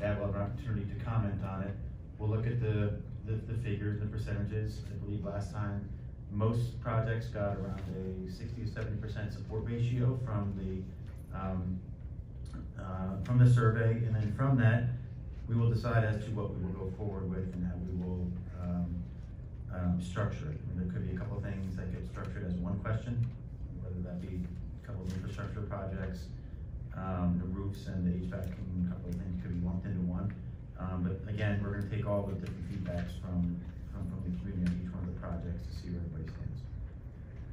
That will have an opportunity to comment on it. We'll look at the, the, the figures, the percentages. I believe last time, most projects got around a sixty to seventy percent support ratio from the, um, uh, from the survey, and then from that, we will decide as to what we will go forward with and how we will, um, um, structure it. There could be a couple of things that get structured as one question, whether that be a couple of infrastructure projects, um, the roofs and the HVAC, and a couple of things could be lumped into one. Um, but again, we're gonna take all the different feedbacks from,